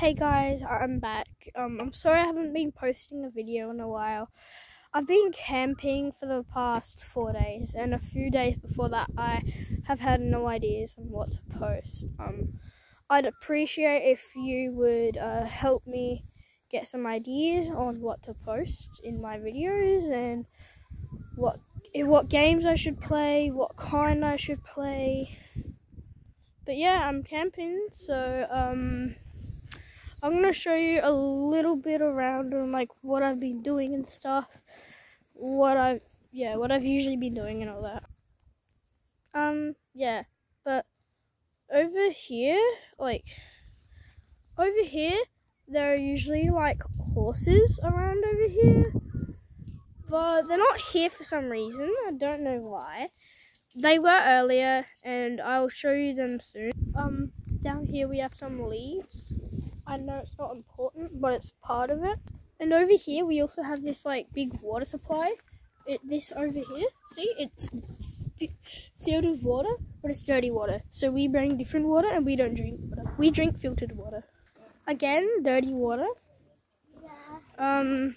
Hey guys, I'm back. Um, I'm sorry I haven't been posting a video in a while. I've been camping for the past four days, and a few days before that, I have had no ideas on what to post. Um, I'd appreciate if you would uh, help me get some ideas on what to post in my videos and what what games I should play, what kind I should play. But yeah, I'm camping, so um. I'm gonna show you a little bit around on like what I've been doing and stuff. What I've yeah, what I've usually been doing and all that. Um, yeah. But over here, like over here, there are usually like horses around over here. But they're not here for some reason. I don't know why. They were earlier and I'll show you them soon. Um, down here we have some leaves. I know it's not important, but it's part of it. And over here, we also have this like big water supply. It, this over here, see, it's filled with water, but it's dirty water. So we bring different water and we don't drink water. We drink filtered water. Again, dirty water. Yeah. Um,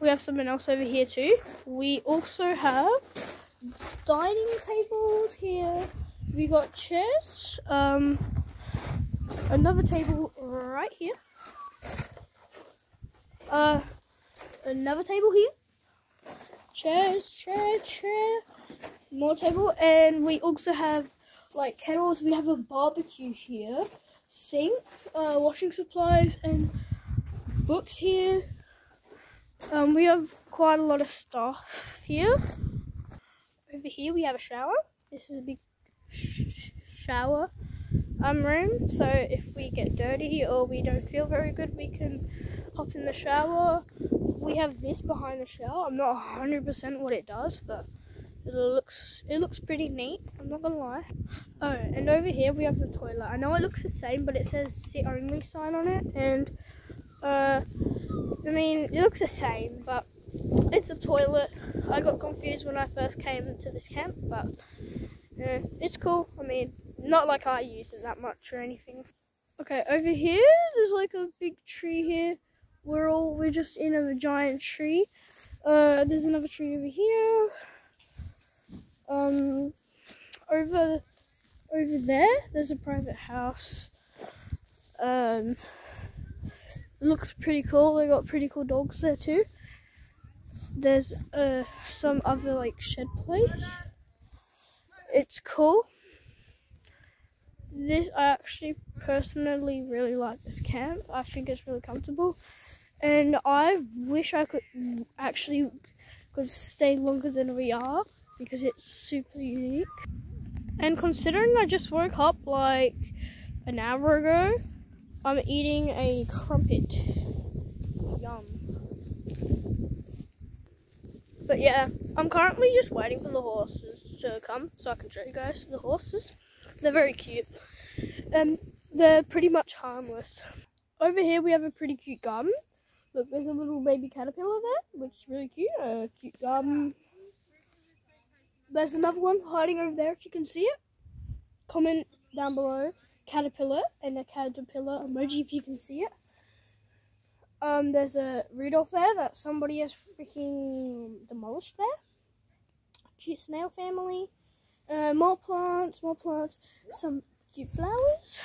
we have something else over here too. We also have dining tables here. We got chairs. Um, another table right here. Uh, another table here. Chairs, chair, chair. More table, and we also have like kettles. We have a barbecue here, sink, uh, washing supplies, and books here. Um, we have quite a lot of stuff here. Over here we have a shower. This is a big sh shower um, room. So if we get dirty or we don't feel very good, we can hop in the shower. We have this behind the shower. I'm not 100% what it does, but it looks it looks pretty neat. I'm not gonna lie. Oh, and over here we have the toilet. I know it looks the same, but it says sit only sign on it, and uh, I mean it looks the same, but it's a toilet. I got confused when I first came to this camp, but yeah, it's cool. I mean, not like I use it that much or anything. Okay, over here, there's like a big tree here. We're all, we're just in a giant tree. Uh, there's another tree over here. Um, over, over there, there's a private house. Um, looks pretty cool. They got pretty cool dogs there too. There's uh, some other like shed place. It's cool this I actually personally really like this camp. I think it's really comfortable, and I wish I could actually could stay longer than we are because it's super unique. And considering I just woke up like an hour ago, I'm eating a crumpet. Yum. But yeah, I'm currently just waiting for the horses to come so I can show you guys the horses. They're very cute. Um, they're pretty much harmless. Over here we have a pretty cute garden. Look, there's a little baby caterpillar there, which is really cute. A cute garden. There's another one hiding over there if you can see it. Comment down below caterpillar and a caterpillar emoji if you can see it. Um, there's a Rudolph there that somebody has freaking demolished there. Cute snail family. Uh, more plants, more plants, some cute flowers.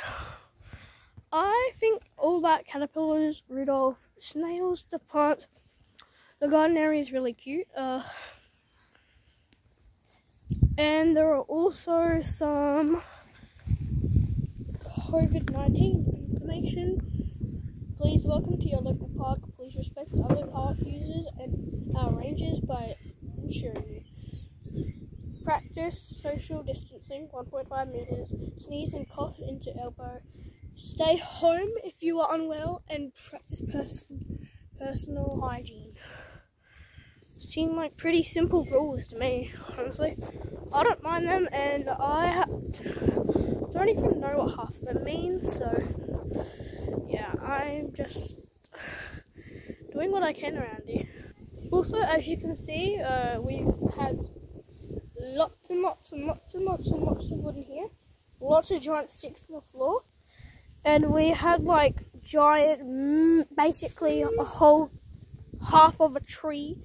I think all that caterpillars, Rudolph, snails, the plants, the garden area is really cute. Uh, and there are also some COVID-19 information. Please welcome to your local park. Please respect other park users and our rangers by ensuring Practice social distancing, 1.5 meters. Sneeze and cough into elbow. Stay home if you are unwell and practice person, personal hygiene. Seem like pretty simple rules to me, honestly. I don't mind them and I don't even know what half of them mean, so yeah, I'm just doing what I can around here. Also, as you can see, uh, we've lots and lots and lots and lots of wood in here. Lots of giant sticks on the floor. And we had like giant, mm, basically a whole half of a tree,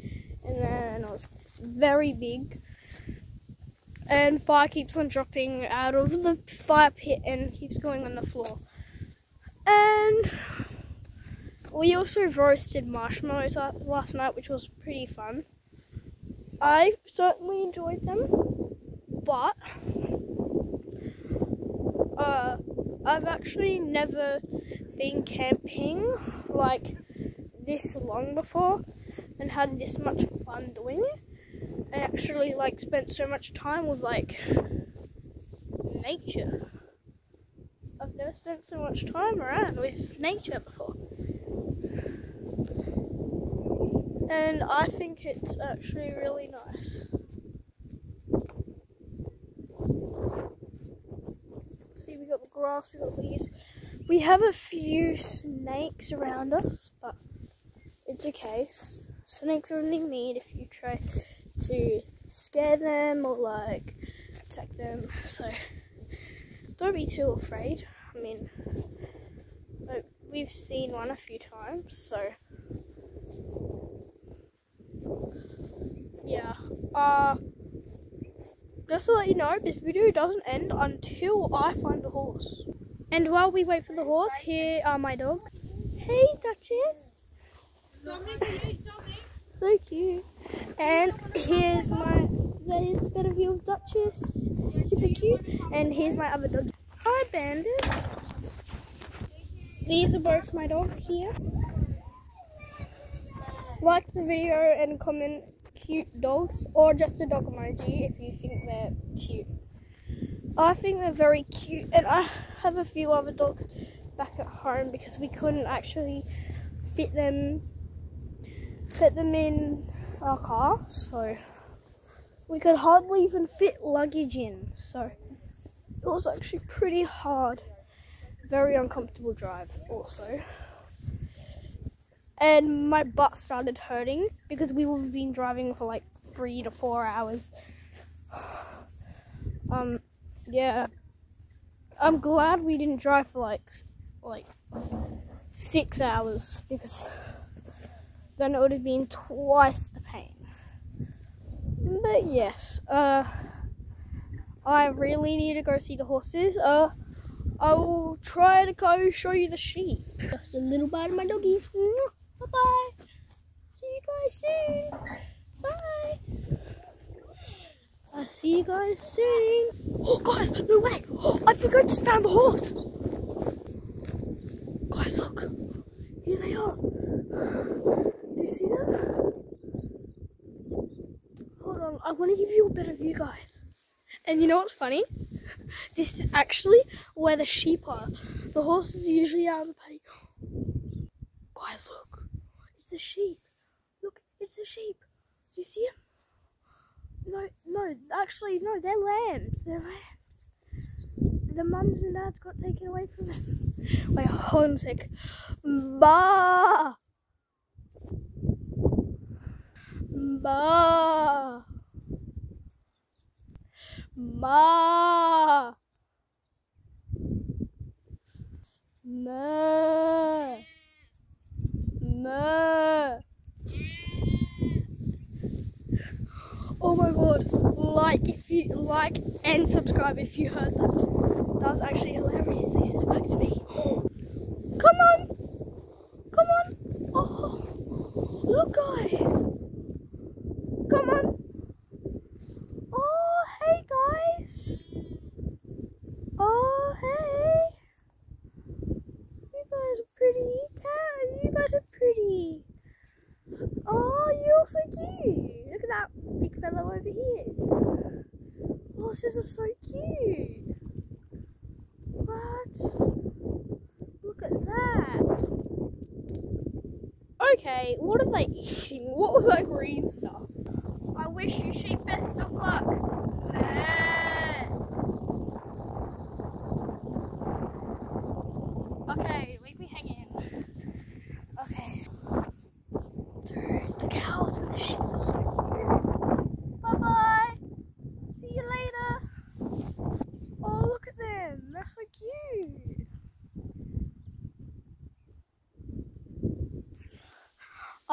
and then it was very big. And fire keeps on dropping out of the fire pit and keeps going on the floor. And we also roasted marshmallows last night, which was pretty fun. I certainly enjoyed them, but uh, I've actually never been camping like this long before and had this much fun doing it. I actually like spent so much time with like nature. I've never spent so much time around with nature before. And I think it's actually really nice. See, we got the grass, we got leaves. We have a few snakes around us, but it's okay. Snakes are only mean if you try to scare them or like attack them. So don't be too afraid. I mean, we've seen one a few times, so yeah. Uh, just to let you know, this video doesn't end until I find the horse. And while we wait for the horse, here are my dogs. Hey, Duchess. So cute. And here's my, there's a better view of Duchess. Super cute. And here's my other dog. Hi, Bandit. These are both my dogs here. Like the video and comment cute dogs or just a dog emoji if you think they're cute. I think they're very cute, and I have a few other dogs back at home because we couldn't actually fit them fit them in our car, so we could hardly even fit luggage in. So it was actually pretty hard, very uncomfortable drive also. And my butt started hurting because we have been driving for like three to four hours. Um, yeah. I'm glad we didn't drive for like like six hours because then it would have been twice the pain. But yes, uh, I really need to go see the horses. Uh, I will try to go show you the sheep. Just a little bite of my doggies. Bye bye. See you soon. Bye. I'll see you guys soon. Oh, guys, no way. Oh, I think I just found the horse. Guys, look. Here they are. Do you see them? Hold on. I want to give you a better view, guys. And you know what's funny? This is actually where the sheep are. The horses are usually out in the paddock. Guys, look. It's a sheep. Look, it's a sheep. Do you see him? No, no, actually, no, they're lambs. They're lambs. The mums and dads got taken away from them. Wait, hold on a sec. Ba. Ba. Ma. Ma. Ma. Oh my god, like if you like and subscribe if you heard that. That was actually hilarious. They said it back to me. Come on! Come on! Oh, look guys! Come on! Oh, hey guys! Oh, hey! You guys are pretty. Yeah, you guys are pretty. Oh, you're so cute. Look at that big fellow over here. Horses are so cute. What? Look at that. Okay, what are they eating? What was that green stuff? I wish you sheep best of luck. Okay, leave me hanging. Okay. Dude, the cows and the sheep are so cute. Bye bye. See you later. Oh, look at them. They're so cute.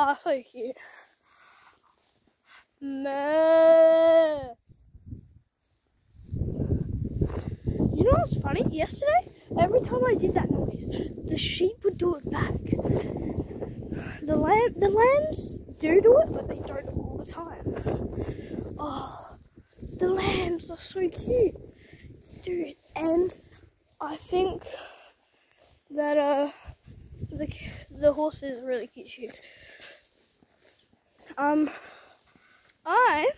Oh, so cute. Meh. You know what's funny? Yesterday, every time I did that noise, the sheep would do it back. The lamb, the lambs do do it, but they don't all the time. Oh, the lambs are so cute, dude. And I think that uh, the the horses are really cute. Um, I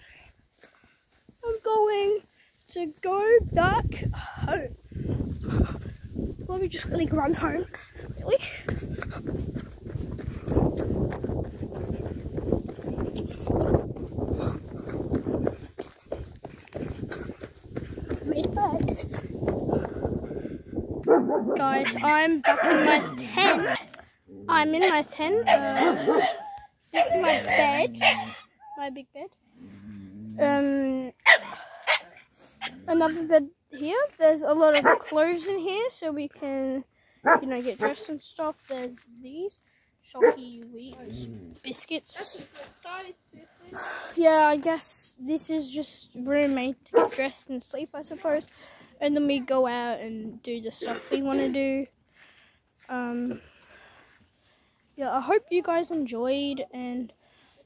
am going to go back home. Let me just really run home. Really? Made it back. Guys, I'm back in my tent. I'm in my tent. Uh, this is my bed. My big bed. Um, another bed here. There's a lot of clothes in here, so we can, you know, get dressed and stuff. There's these shocky wheats, biscuits. Yeah, I guess this is just room made to get dressed and sleep, I suppose. And then we go out and do the stuff we want to do. Um, yeah, I hope you guys enjoyed and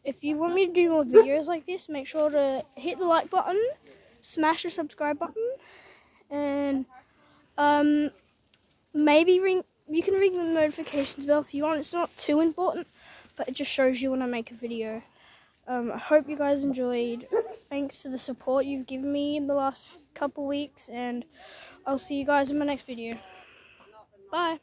if you want me to do more videos like this, make sure to hit the like button, smash the subscribe button, and um, maybe ring. You can ring the notifications bell if you want. It's not too important, but it just shows you when I make a video. Um, I hope you guys enjoyed. Thanks for the support you've given me in the last couple weeks, and I'll see you guys in my next video. Bye.